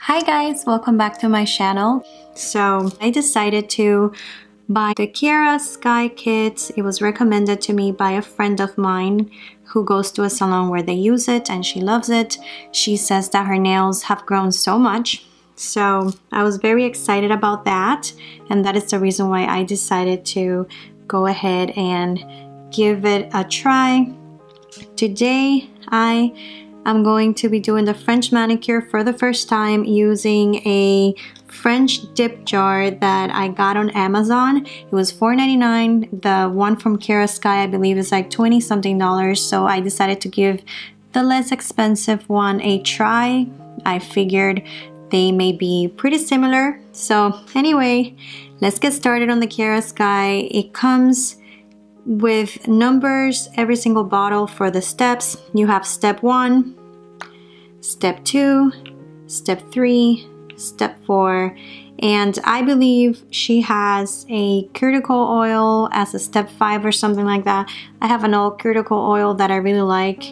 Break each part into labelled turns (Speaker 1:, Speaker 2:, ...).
Speaker 1: Hi guys, welcome back to my channel. So I decided to buy the Kiara Sky Kit. It was recommended to me by a friend of mine who goes to a salon where they use it and she loves it. She says that her nails have grown so much. So I was very excited about that and that is the reason why I decided to go ahead and give it a try. Today I I'm going to be doing the French manicure for the first time using a French dip jar that I got on Amazon. It was $4.99. The one from Kiara Sky I believe is like 20 something dollars so I decided to give the less expensive one a try. I figured they may be pretty similar. So anyway, let's get started on the Kiara Sky. It comes with numbers every single bottle for the steps. You have step one, step two, step three, step four, and I believe she has a cuticle oil as a step five or something like that. I have an old cuticle oil that I really like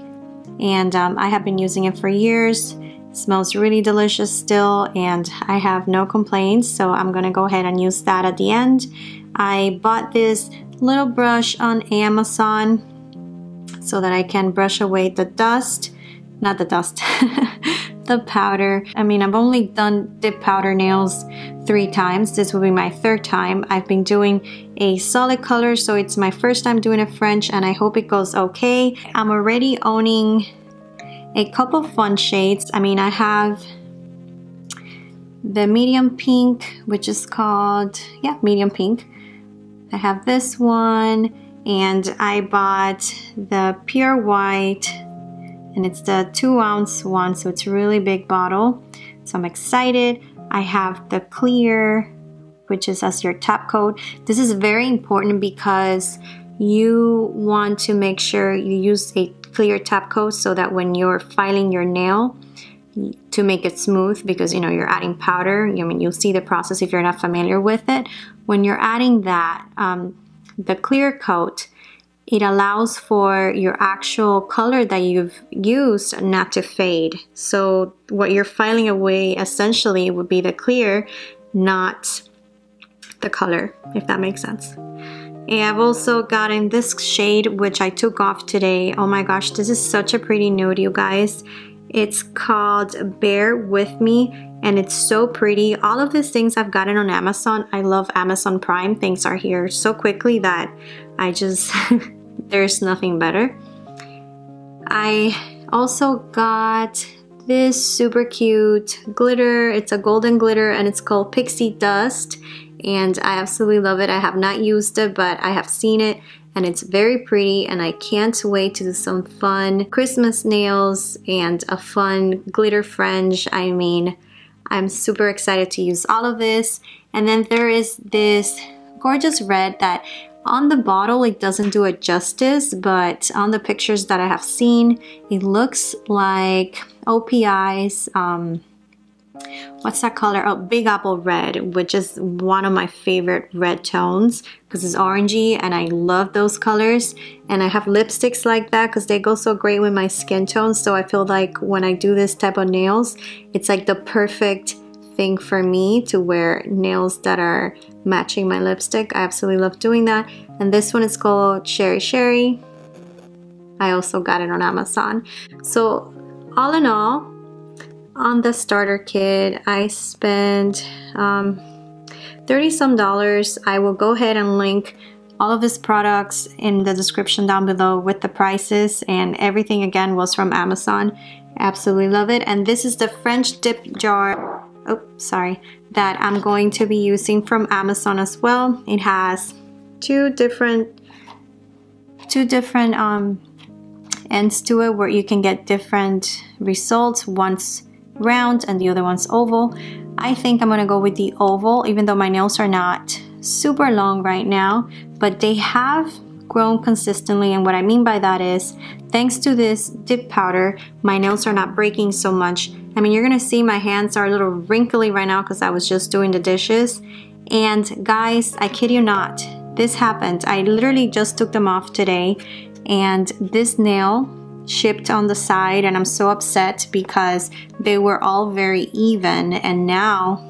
Speaker 1: and um, I have been using it for years. It smells really delicious still and I have no complaints so I'm gonna go ahead and use that at the end. I bought this little brush on Amazon so that I can brush away the dust not the dust, the powder. I mean, I've only done dip powder nails three times. This will be my third time. I've been doing a solid color, so it's my first time doing a French and I hope it goes okay. I'm already owning a couple fun shades. I mean, I have the medium pink, which is called, yeah, medium pink. I have this one and I bought the pure white and it's the two ounce one so it's a really big bottle. So I'm excited. I have the clear which is as your top coat. This is very important because you want to make sure you use a clear top coat so that when you're filing your nail to make it smooth because you know you're adding powder. I mean you'll see the process if you're not familiar with it when you're adding that um, the clear coat it allows for your actual color that you've used not to fade. So what you're filing away essentially would be the clear, not the color, if that makes sense. And I've also gotten this shade, which I took off today. Oh my gosh, this is such a pretty nude, you guys. It's called Bear With Me, and it's so pretty. All of these things I've gotten on Amazon. I love Amazon Prime. Things are here so quickly that I just there's nothing better. I also got this super cute glitter. It's a golden glitter and it's called Pixie Dust and I absolutely love it. I have not used it but I have seen it and it's very pretty and I can't wait to do some fun Christmas nails and a fun glitter fringe. I mean, I'm super excited to use all of this. And then there is this gorgeous red that on the bottle, it doesn't do it justice, but on the pictures that I have seen, it looks like OPI's, um, what's that color? Oh, Big Apple Red, which is one of my favorite red tones because it's orangey and I love those colors. And I have lipsticks like that because they go so great with my skin tone. So I feel like when I do this type of nails, it's like the perfect thing for me to wear nails that are matching my lipstick. I absolutely love doing that. And this one is called Sherry Sherry. I also got it on Amazon. So all in all, on the starter kit, I spent um, 30 some dollars. I will go ahead and link all of his products in the description down below with the prices and everything again was from Amazon. Absolutely love it. And this is the French dip jar oh sorry that I'm going to be using from Amazon as well it has two different two different um, ends to it where you can get different results one's round and the other one's oval I think I'm gonna go with the oval even though my nails are not super long right now but they have grown consistently and what I mean by that is thanks to this dip powder my nails are not breaking so much I mean, you're gonna see my hands are a little wrinkly right now because I was just doing the dishes. And guys, I kid you not, this happened. I literally just took them off today and this nail chipped on the side and I'm so upset because they were all very even and now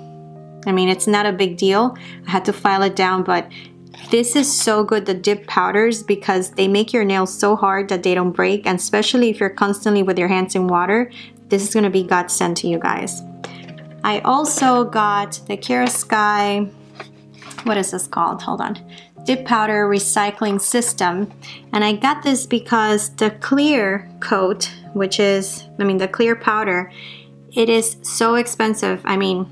Speaker 1: I mean it's not a big deal I had to file it down but this is so good, the dip powders, because they make your nails so hard that they don't break. And especially if you're constantly with your hands in water, this is gonna be godsend to you guys. I also got the Kiara Sky, what is this called? Hold on. Dip powder recycling system. And I got this because the clear coat, which is, I mean, the clear powder, it is so expensive. I mean,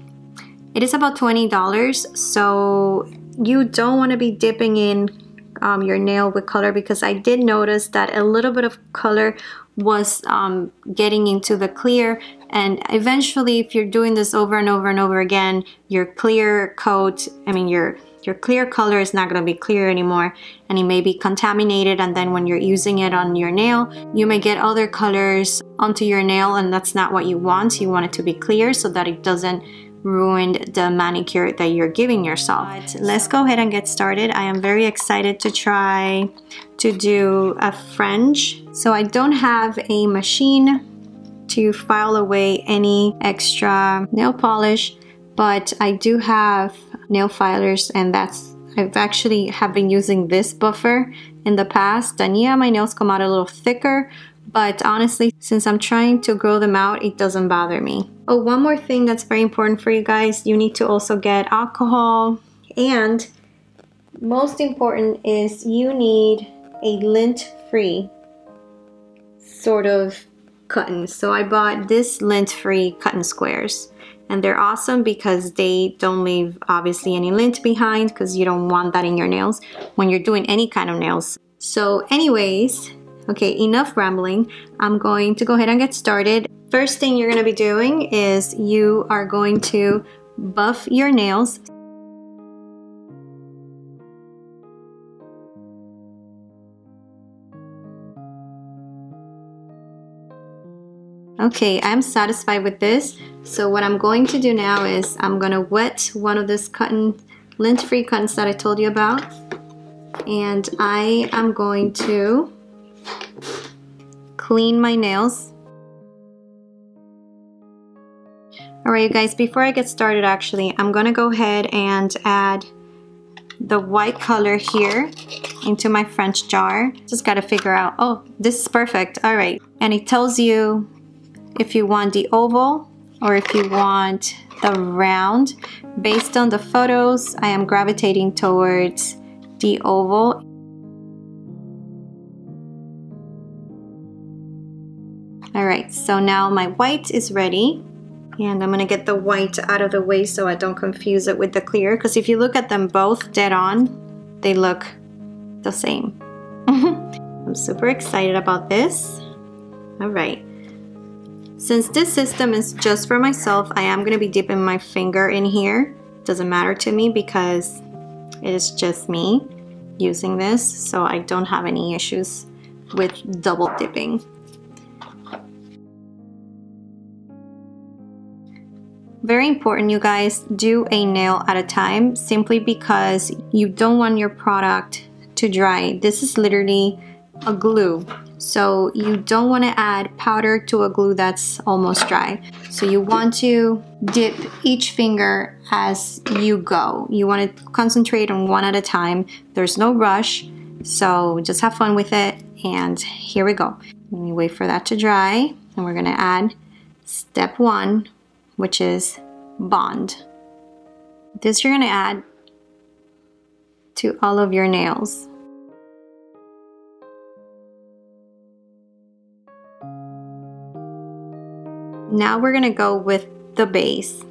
Speaker 1: it is about $20. So you don't want to be dipping in um, your nail with color because I did notice that a little bit of color was um, getting into the clear and eventually if you're doing this over and over and over again your clear coat I mean your your clear color is not going to be clear anymore and it may be contaminated and then when you're using it on your nail you may get other colors onto your nail and that's not what you want you want it to be clear so that it doesn't ruined the manicure that you're giving yourself. But let's go ahead and get started. I am very excited to try to do a French. So I don't have a machine to file away any extra nail polish, but I do have nail filers and that's I've actually have been using this buffer in the past and yeah my nails come out a little thicker but honestly, since I'm trying to grow them out, it doesn't bother me. Oh, one more thing that's very important for you guys, you need to also get alcohol and most important is you need a lint-free sort of cotton. So I bought this lint-free cotton squares and they're awesome because they don't leave obviously any lint behind because you don't want that in your nails when you're doing any kind of nails. So anyways, Okay, enough rambling. I'm going to go ahead and get started. First thing you're going to be doing is you are going to buff your nails. Okay, I'm satisfied with this. So what I'm going to do now is I'm going to wet one of this cotton, lint-free cottons that I told you about. And I am going to clean my nails. Alright you guys, before I get started actually, I'm gonna go ahead and add the white color here into my French jar. Just gotta figure out, oh, this is perfect, alright. And it tells you if you want the oval or if you want the round. Based on the photos, I am gravitating towards the oval All right, so now my white is ready. And I'm gonna get the white out of the way so I don't confuse it with the clear because if you look at them both dead on, they look the same. I'm super excited about this. All right. Since this system is just for myself, I am gonna be dipping my finger in here. Doesn't matter to me because it is just me using this, so I don't have any issues with double dipping. Very important you guys, do a nail at a time simply because you don't want your product to dry. This is literally a glue. So you don't want to add powder to a glue that's almost dry. So you want to dip each finger as you go. You want to concentrate on one at a time. There's no rush. So just have fun with it. And here we go. We wait for that to dry. And we're going to add step one, which is bond. This you're gonna add to all of your nails. Now we're gonna go with the base.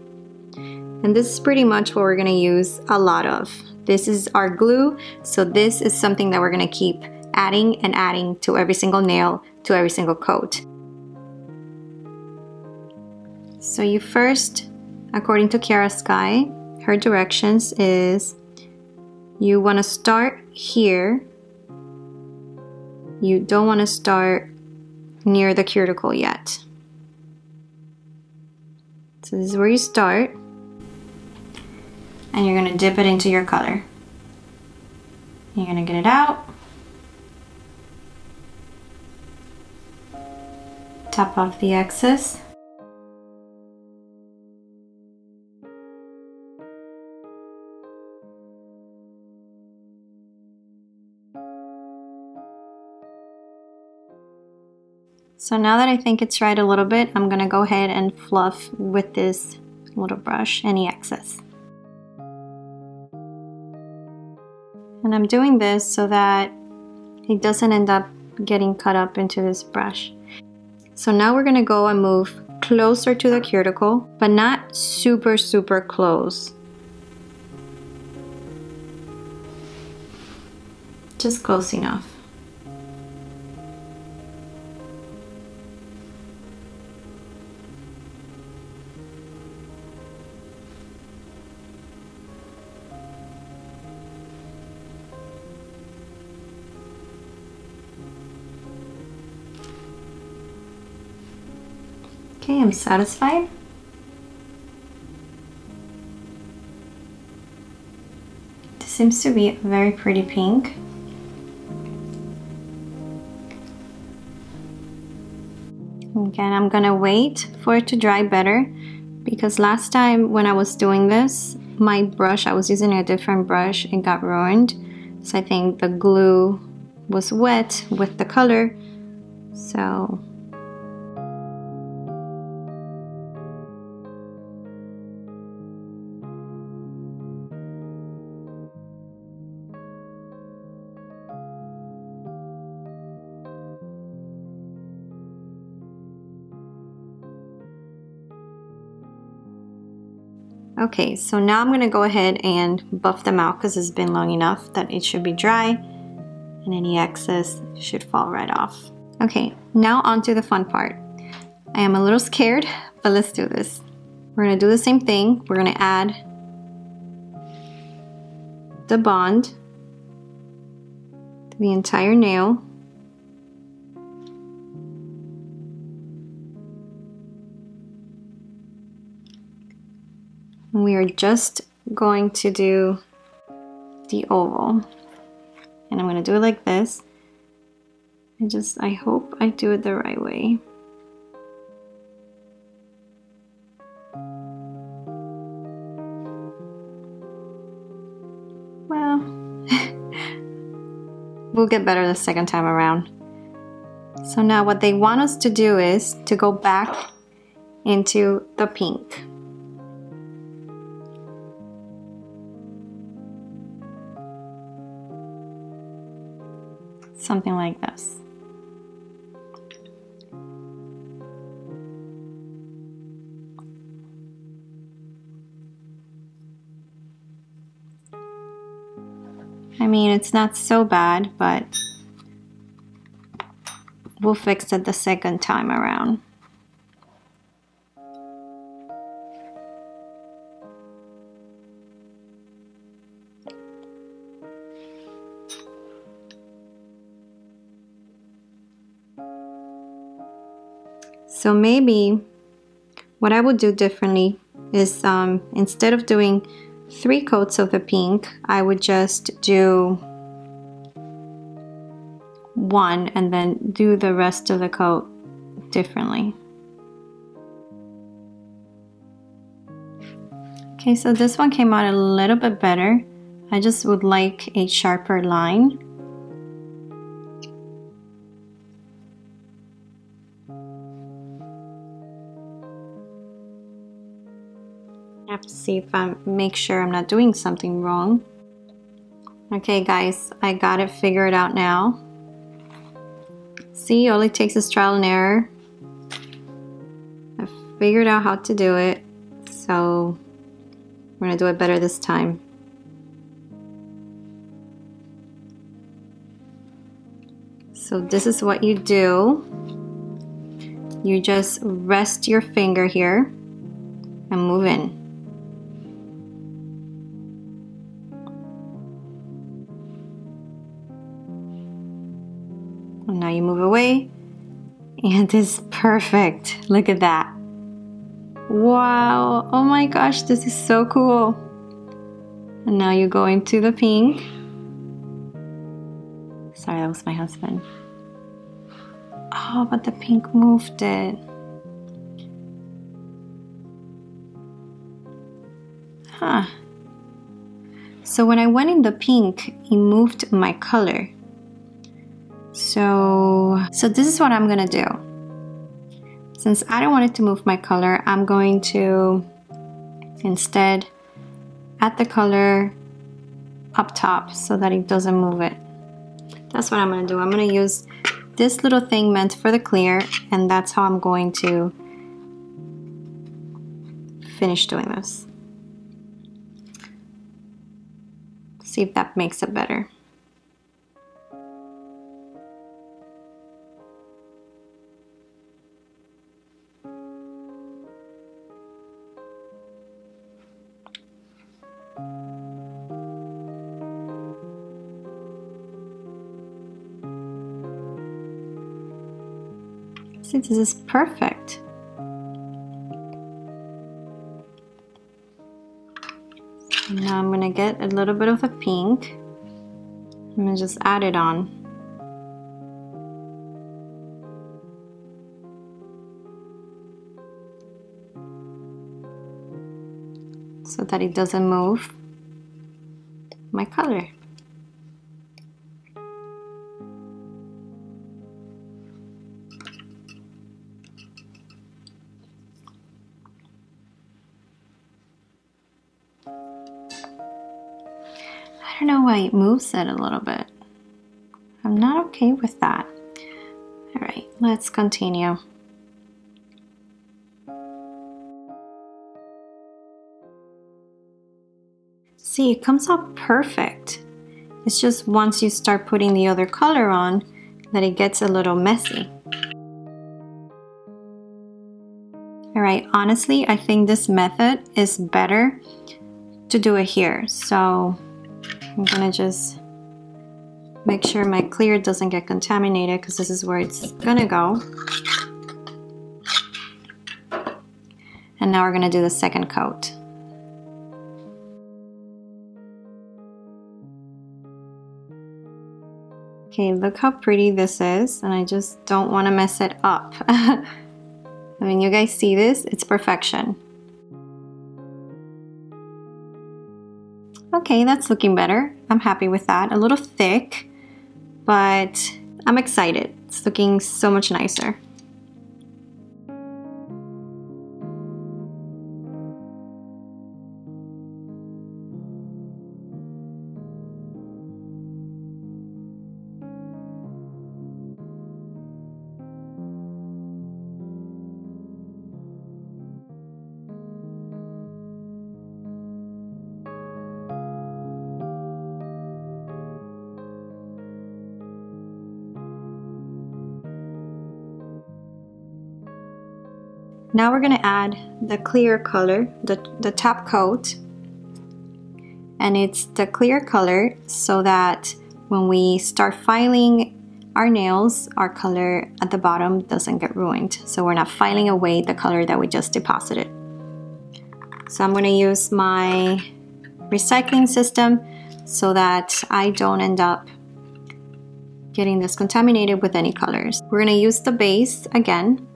Speaker 1: And this is pretty much what we're gonna use a lot of. This is our glue, so this is something that we're gonna keep adding and adding to every single nail, to every single coat. So you first, according to Kiara Sky, her directions is you want to start here. You don't want to start near the cuticle yet. So this is where you start. And you're gonna dip it into your color. You're gonna get it out. Tap off the excess. So now that I think it's dried a little bit, I'm gonna go ahead and fluff with this little brush any excess. And I'm doing this so that it doesn't end up getting cut up into this brush. So now we're gonna go and move closer to the cuticle, but not super, super close. Just close enough. I'm satisfied. This seems to be a very pretty pink. Again, I'm gonna wait for it to dry better because last time when I was doing this, my brush, I was using a different brush, it got ruined. So I think the glue was wet with the color. So Okay, so now I'm gonna go ahead and buff them out because it's been long enough that it should be dry and any excess should fall right off. Okay, now onto the fun part. I am a little scared, but let's do this. We're gonna do the same thing. We're gonna add the bond to the entire nail. We are just going to do the oval. And I'm going to do it like this. I just I hope I do it the right way. Well we'll get better the second time around. So now what they want us to do is to go back into the pink something like this. I mean, it's not so bad, but we'll fix it the second time around. So maybe what I would do differently is um, instead of doing three coats of the pink, I would just do one and then do the rest of the coat differently. Okay, so this one came out a little bit better. I just would like a sharper line. To see if I make sure I'm not doing something wrong. Okay guys, I got it figured out now. See, all it takes is trial and error. I figured out how to do it, so we're gonna do it better this time. So this is what you do. You just rest your finger here and move in. You move away and it's perfect. Look at that. Wow. Oh my gosh, this is so cool. And now you go into the pink. Sorry, that was my husband. Oh, but the pink moved it. Huh. So when I went in the pink, it moved my color. So, so this is what I'm gonna do. Since I don't want it to move my color, I'm going to instead add the color up top so that it doesn't move it. That's what I'm gonna do. I'm gonna use this little thing meant for the clear and that's how I'm going to finish doing this. See if that makes it better. See, this is perfect. Now I'm gonna get a little bit of a pink. I'm gonna just add it on. So that it doesn't move my color. It a little bit. I'm not okay with that. All right, let's continue. See, it comes out perfect. It's just once you start putting the other color on that it gets a little messy. All right, honestly, I think this method is better to do it here. So I'm gonna just make sure my clear doesn't get contaminated because this is where it's gonna go. And now we're gonna do the second coat. Okay, look how pretty this is and I just don't want to mess it up. I mean, you guys see this? It's perfection. Okay, that's looking better. I'm happy with that. A little thick, but I'm excited. It's looking so much nicer. Now we're going to add the clear color, the, the top coat. And it's the clear color so that when we start filing our nails, our color at the bottom doesn't get ruined. So we're not filing away the color that we just deposited. So I'm going to use my recycling system so that I don't end up getting this contaminated with any colors. We're going to use the base again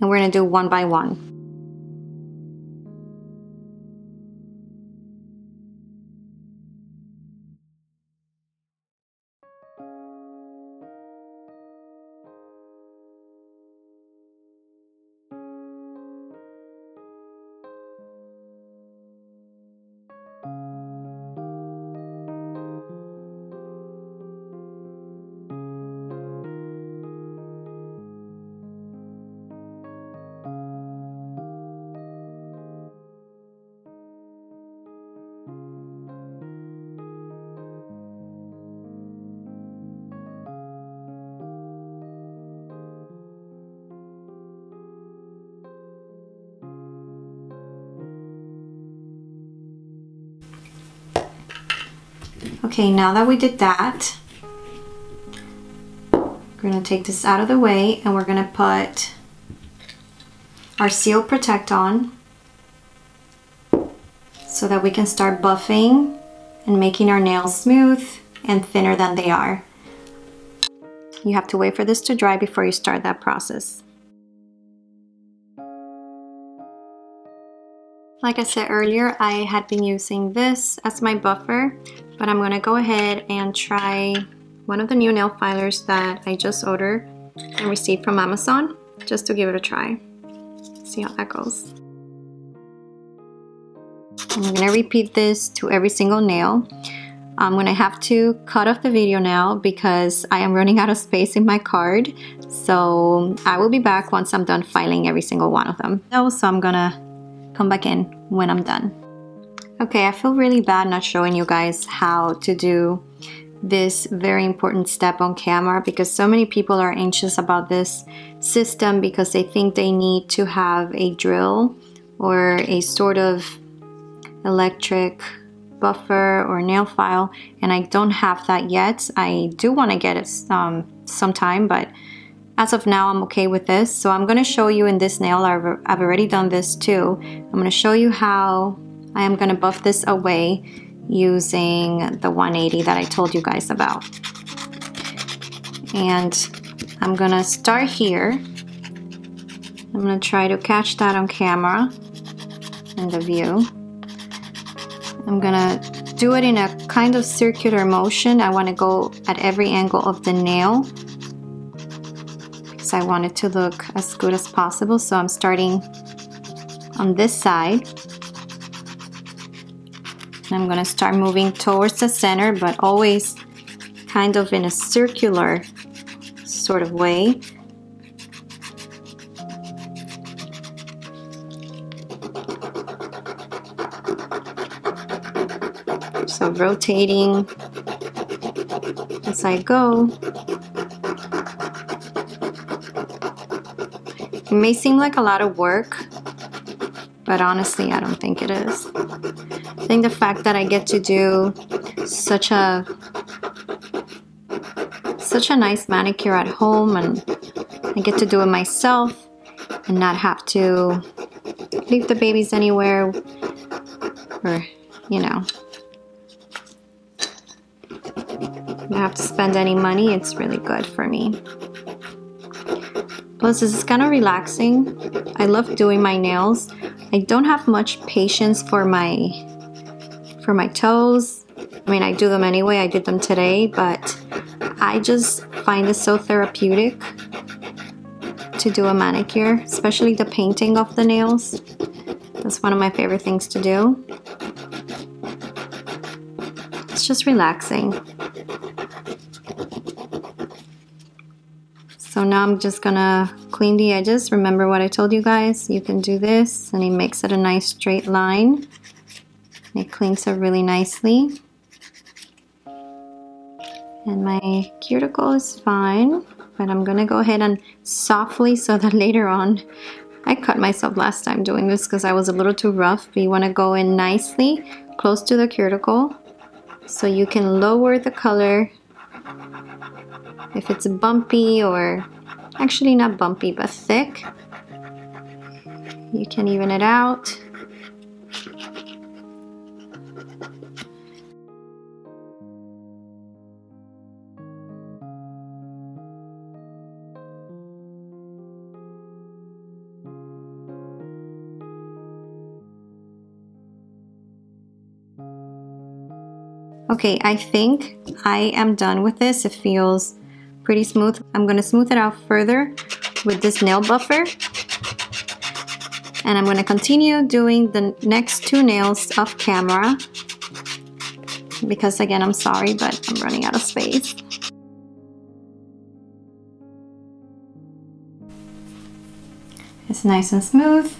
Speaker 1: and we're going to do one by one. Okay, now that we did that, we're gonna take this out of the way and we're gonna put our seal protect on so that we can start buffing and making our nails smooth and thinner than they are. You have to wait for this to dry before you start that process. Like I said earlier, I had been using this as my buffer, but I'm gonna go ahead and try one of the new nail filers that I just ordered and received from Amazon, just to give it a try. See how that goes. I'm gonna repeat this to every single nail. I'm gonna have to cut off the video now because I am running out of space in my card. So I will be back once I'm done filing every single one of them. So I'm gonna come back in when I'm done. Okay, I feel really bad not showing you guys how to do this very important step on camera because so many people are anxious about this system because they think they need to have a drill or a sort of electric buffer or nail file and I don't have that yet. I do want to get it um, sometime but as of now, I'm okay with this. So I'm gonna show you in this nail, I've, I've already done this too. I'm gonna show you how I am gonna buff this away using the 180 that I told you guys about. And I'm gonna start here. I'm gonna try to catch that on camera in the view. I'm gonna do it in a kind of circular motion. I wanna go at every angle of the nail because I want it to look as good as possible. So I'm starting on this side. And I'm gonna start moving towards the center, but always kind of in a circular sort of way. So rotating as I go. It may seem like a lot of work, but honestly, I don't think it is. I think the fact that I get to do such a such a nice manicure at home and I get to do it myself and not have to leave the babies anywhere or, you know, not have to spend any money, it's really good for me. Plus, this is kind of relaxing. I love doing my nails. I don't have much patience for my for my toes. I mean, I do them anyway. I did them today, but I just find it so therapeutic to do a manicure, especially the painting of the nails. That's one of my favorite things to do. It's just relaxing. So now I'm just gonna clean the edges. Remember what I told you guys? You can do this and it makes it a nice straight line. It cleans it really nicely. And my cuticle is fine, but I'm gonna go ahead and softly so that later on, I cut myself last time doing this because I was a little too rough, but you wanna go in nicely, close to the cuticle, so you can lower the color if it's bumpy or actually not bumpy but thick you can even it out Okay, I think I am done with this. It feels pretty smooth. I'm gonna smooth it out further with this nail buffer. And I'm gonna continue doing the next two nails off camera because again, I'm sorry, but I'm running out of space. It's nice and smooth.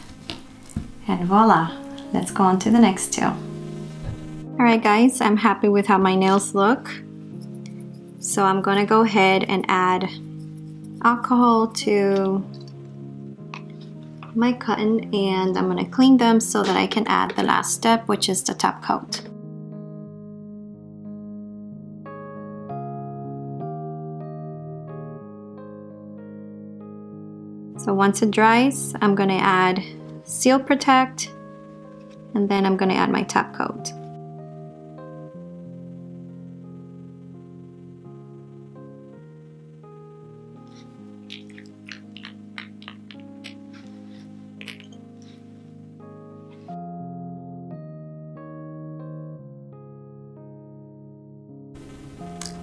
Speaker 1: And voila, let's go on to the next two. Alright guys, I'm happy with how my nails look. So I'm gonna go ahead and add alcohol to my cotton and I'm gonna clean them so that I can add the last step which is the top coat. So once it dries, I'm gonna add Seal Protect and then I'm gonna add my top coat.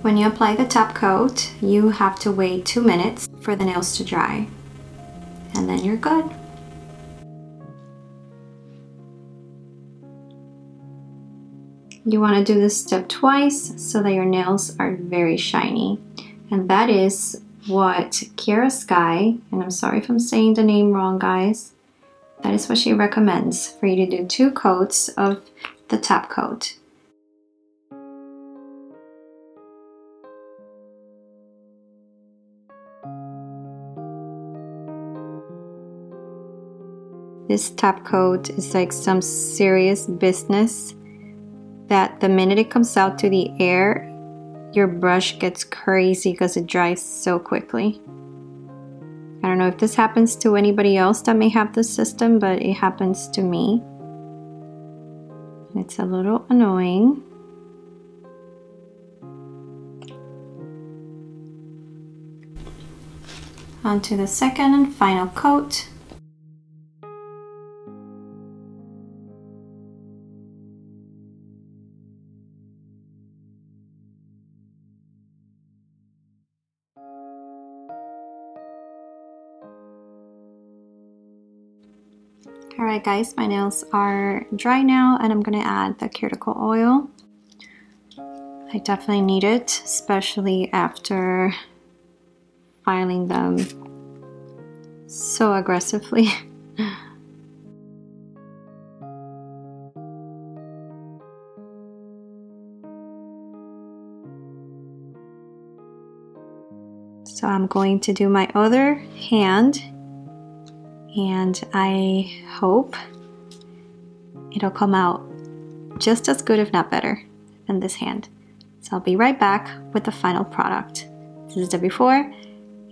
Speaker 1: When you apply the top coat, you have to wait two minutes for the nails to dry. And then you're good. You want to do this step twice so that your nails are very shiny. And that is what Kiara Sky, and I'm sorry if I'm saying the name wrong guys, that is what she recommends for you to do two coats of the top coat. This top coat is like some serious business that the minute it comes out to the air, your brush gets crazy because it dries so quickly. I don't know if this happens to anybody else that may have this system, but it happens to me. It's a little annoying. Onto the second and final coat. Alright guys, my nails are dry now and I'm going to add the cuticle oil. I definitely need it, especially after filing them so aggressively. so I'm going to do my other hand and I hope it'll come out just as good if not better than this hand. So I'll be right back with the final product. This is the before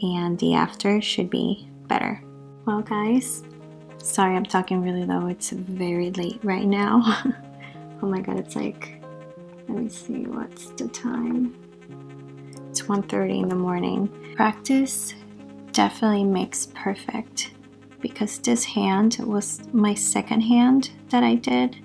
Speaker 1: and the after should be better. Well guys, sorry I'm talking really low, it's very late right now. oh my god, it's like, let me see, what's the time? It's 1.30 in the morning. Practice definitely makes perfect because this hand was my second hand that I did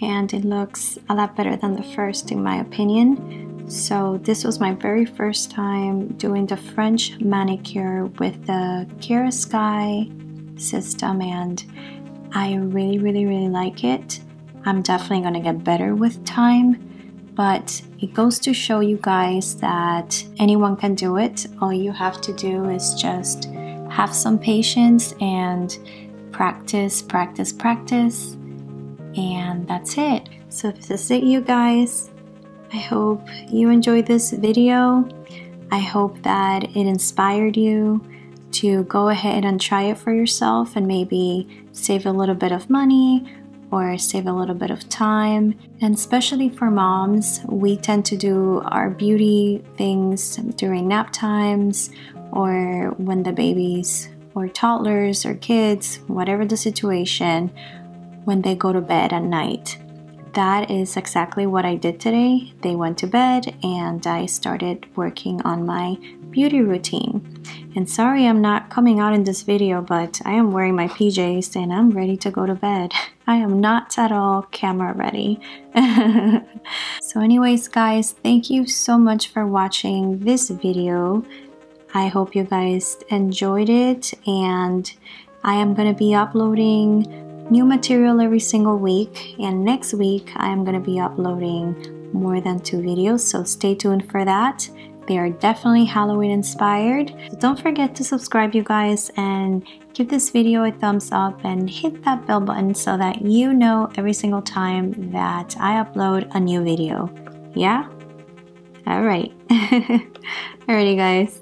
Speaker 1: and it looks a lot better than the first in my opinion. So this was my very first time doing the French manicure with the Sky system and I really really really like it. I'm definitely going to get better with time but it goes to show you guys that anyone can do it. All you have to do is just have some patience and practice, practice, practice. And that's it. So this is it, you guys. I hope you enjoyed this video. I hope that it inspired you to go ahead and try it for yourself and maybe save a little bit of money or save a little bit of time. And especially for moms, we tend to do our beauty things during nap times or when the babies or toddlers or kids, whatever the situation, when they go to bed at night. That is exactly what I did today. They went to bed and I started working on my beauty routine. And sorry I'm not coming out in this video, but I am wearing my PJs and I'm ready to go to bed. I am not at all camera ready. so anyways guys, thank you so much for watching this video. I hope you guys enjoyed it and I am going to be uploading new material every single week and next week I am going to be uploading more than two videos so stay tuned for that. They are definitely Halloween inspired. So don't forget to subscribe you guys and give this video a thumbs up and hit that bell button so that you know every single time that I upload a new video. Yeah? Alright. Alrighty guys.